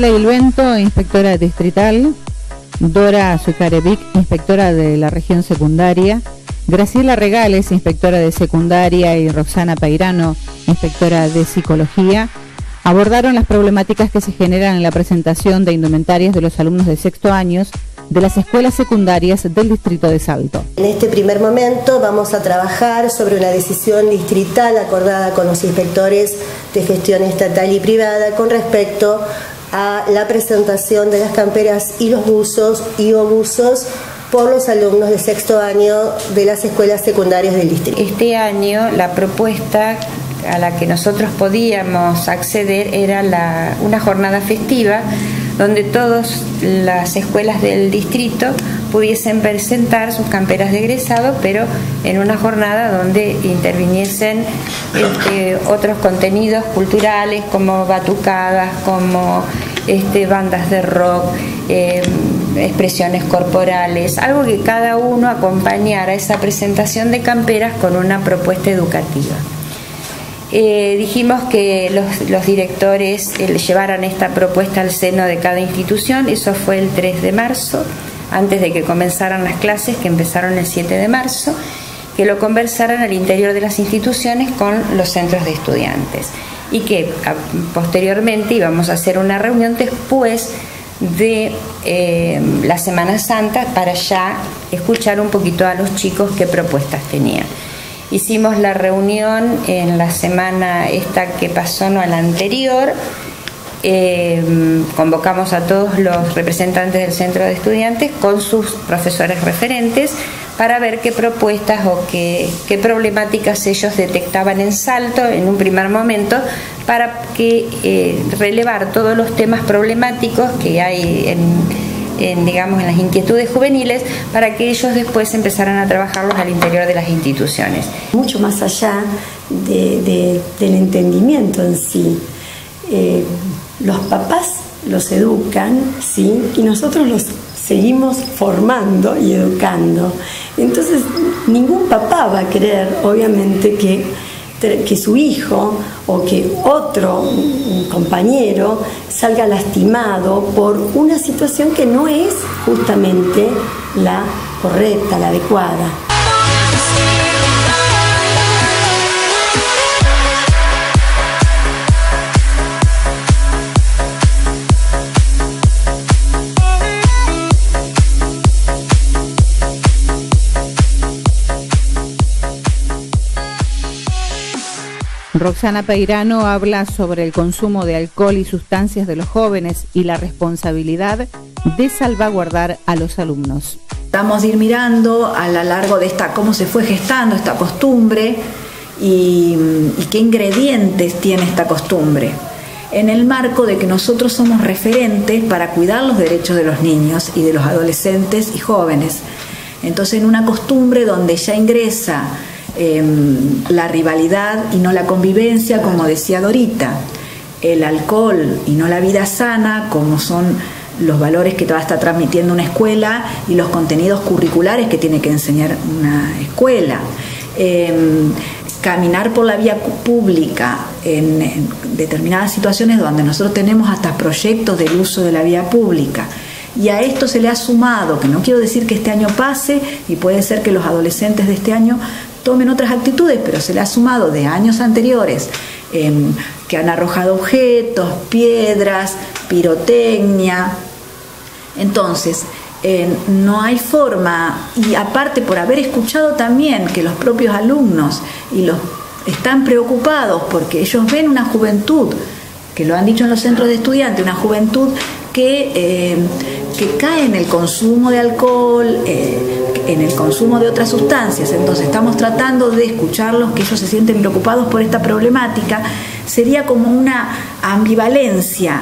Estela Ilvento, inspectora distrital, Dora Zucarevic, inspectora de la región secundaria, Graciela Regales, inspectora de secundaria, y Roxana Pairano, inspectora de psicología, abordaron las problemáticas que se generan en la presentación de indumentarias de los alumnos de sexto años de las escuelas secundarias del distrito de Salto. En este primer momento vamos a trabajar sobre una decisión distrital acordada con los inspectores de gestión estatal y privada con respecto a la presentación de las camperas y los buzos y obusos por los alumnos de sexto año de las escuelas secundarias del distrito. Este año la propuesta a la que nosotros podíamos acceder era una jornada festiva donde todas las escuelas del distrito pudiesen presentar sus camperas de egresado, pero en una jornada donde interviniesen este, otros contenidos culturales como batucadas, como este, bandas de rock, em, expresiones corporales, algo que cada uno acompañara esa presentación de camperas con una propuesta educativa. Eh, dijimos que los, directores eh, llevaran esta propuesta al seno de cada institución, eso fue el 3 de marzo, antes de que comenzaran las clases, que empezaron el 7 de marzo, que lo conversaran al interior de las instituciones con los centros de estudiantes y que posteriormente íbamos a hacer una reunión después de eh, la Semana Santa para ya escuchar un poquito a los chicos qué propuestas tenían. Hicimos la reunión en la semana esta que pasó, no a la anterior. Eh, convocamos a todos los representantes del centro de estudiantes con sus profesores referentes para ver qué propuestas o qué, problemáticas ellos detectaban en salto en un primer momento para que eh, relevar todos los temas problemáticos que hay en, en, digamos, en las inquietudes juveniles para que ellos después empezaran a trabajarlos al interior de las instituciones. Mucho más allá del entendimiento en sí. Eh, los papás los educan, ¿sí? Y nosotros los seguimos formando y educando. Entonces, ningún papá va a querer, obviamente, que que su hijo o que otro compañero salga lastimado por una situación que no es justamente la correcta, la adecuada. Roxana Peirano habla sobre el consumo de alcohol y sustancias de los jóvenes y la responsabilidad de salvaguardar a los alumnos. Vamos a ir mirando a lo largo de esta, cómo se fue gestando esta costumbre y, y qué ingredientes tiene esta costumbre en el marco de que nosotros somos referentes para cuidar los derechos de los niños y de los adolescentes y jóvenes. Entonces, en una costumbre donde ya ingresa Em, la rivalidad y no la convivencia, como decía Dorita, el alcohol y no la vida sana, como son los valores que te va a estar transmitiendo una escuela y los contenidos curriculares que tiene que enseñar una escuela. Em, caminar por la vía pública en, en, determinadas situaciones donde nosotros tenemos hasta proyectos del uso de la vía pública. Y a esto se le ha sumado, que no quiero decir que este año pase, y puede ser que los adolescentes de este año tomen otras actitudes, pero se le ha sumado de años anteriores em, que han arrojado objetos, piedras, pirotecnia. Entonces, no hay forma, y aparte por haber escuchado también que los propios alumnos y los están preocupados porque ellos ven una juventud, que lo han dicho en los centros de estudiantes, una juventud que, em, que cae en el consumo de alcohol, eh, en el consumo de otras sustancias, entonces estamos tratando de escucharlos, que ellos se sienten preocupados por esta problemática, sería como una ambivalencia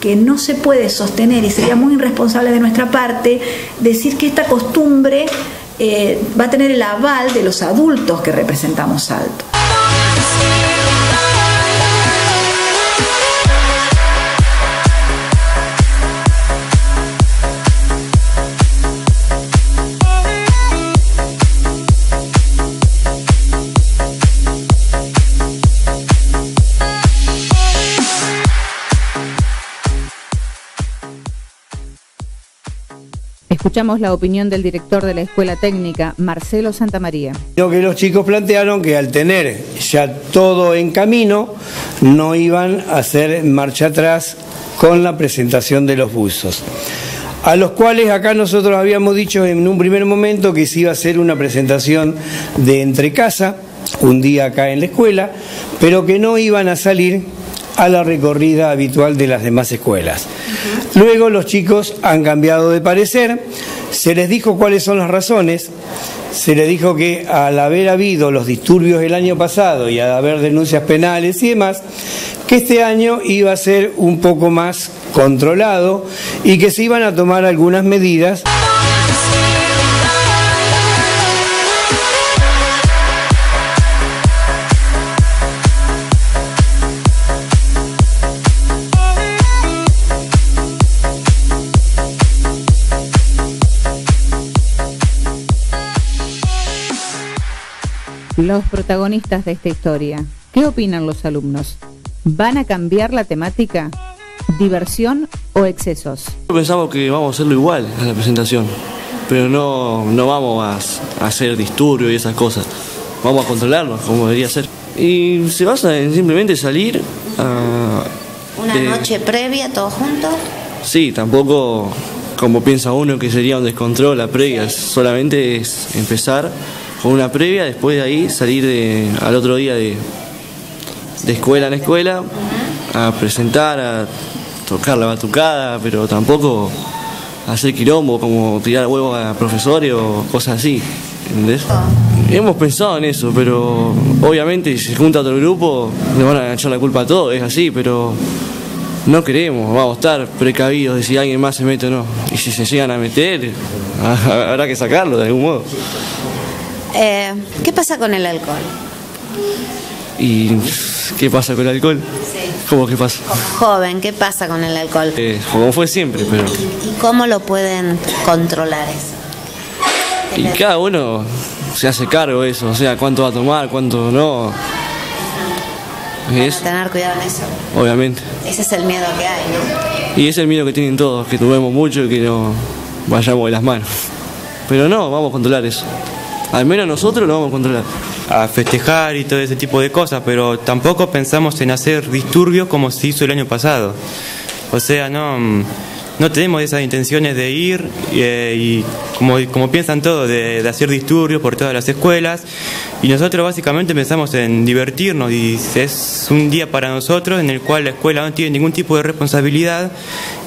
que no se puede sostener y sería muy irresponsable de nuestra parte decir que esta costumbre eh, va a tener el aval de los adultos que representamos alto. Escuchamos la opinión del director de la Escuela Técnica, Marcelo Santamaría. Lo que los chicos plantearon que al tener ya todo en camino, no iban a hacer marcha atrás con la presentación de los buzos. A los cuales acá nosotros habíamos dicho en un primer momento que se iba a hacer una presentación de entre casa, un día acá en la escuela, pero que no iban a salir a la recorrida habitual de las demás escuelas. Luego los chicos han cambiado de parecer, se les dijo cuáles son las razones, se les dijo que al haber habido los disturbios el año pasado y al haber denuncias penales y demás, que este año iba a ser un poco más controlado y que se iban a tomar algunas medidas. Los protagonistas de esta historia. ¿Qué opinan los alumnos? ¿Van a cambiar la temática? ¿Diversión o excesos? Pensamos que vamos a hacerlo igual a la presentación, pero no, no vamos a, hacer disturbio y esas cosas. Vamos a controlarlo como debería ser. Y se basa en simplemente salir a... ¿Una noche previa, todos juntos? Sí, tampoco como piensa uno que sería un descontrol la previa, solamente es empezar con una previa, después de ahí salir de, al otro día de, de escuela en escuela a presentar, a tocar la batucada, pero tampoco hacer quilombo como tirar huevos a profesores o cosas así. ¿entendés? Hemos pensado en eso, pero obviamente si se junta otro grupo le van a echar la culpa a todos, es así, pero no queremos, vamos a estar precavidos de si alguien más se mete o no. Y si se llegan a meter, habrá que sacarlo de algún modo. Eh, ¿Qué pasa con el alcohol? ¿Y qué pasa con el alcohol? ¿Cómo qué pasa? joven, ¿qué pasa con el alcohol? Eh, como fue siempre, pero... ¿Y cómo lo pueden controlar eso? Y cada uno se hace cargo de eso, o sea, cuánto va a tomar, cuánto no. Es, tener cuidado en eso. Obviamente. Ese es el miedo que hay, ¿no? Y es el miedo que tienen todos, que tomemos mucho y que no vayamos de las manos. Pero no, vamos a controlar eso. Al menos nosotros lo vamos a controlar. A festejar y todo ese tipo de cosas, pero tampoco pensamos en hacer disturbios como se hizo el año pasado. O sea, no, no tenemos esas intenciones de ir eh, y como, como piensan todos, de, de, hacer disturbios por todas las escuelas. Y nosotros básicamente pensamos en divertirnos y es un día para nosotros en el cual la escuela no tiene ningún tipo de responsabilidad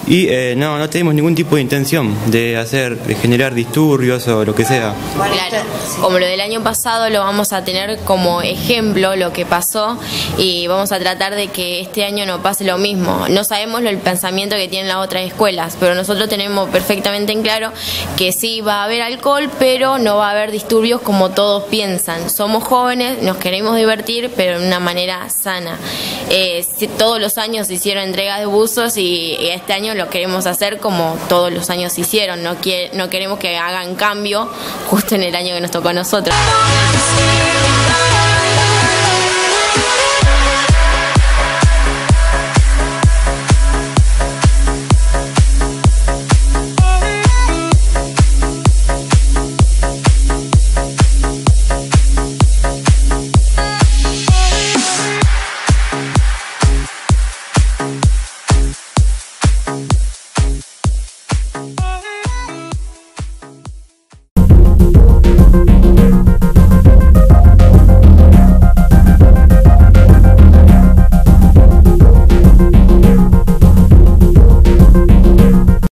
y eh, no, no tenemos ningún tipo de intención de hacer, de generar disturbios o lo que sea. Claro, como lo del año pasado lo vamos a tener como ejemplo lo que pasó y vamos a tratar de que este año no pase lo mismo. No sabemos el pensamiento que tienen las otras escuelas, pero nosotros tenemos perfectamente en claro que sí va a haber alcohol, pero no va a haber disturbios como todos piensan. Somos jóvenes, nos queremos divertir, pero de una manera sana. Eh, todos los años se hicieron entregas de buzos y este año lo queremos hacer como todos los años hicieron, no, no queremos que hagan cambio justo en el año que nos tocó a nosotros.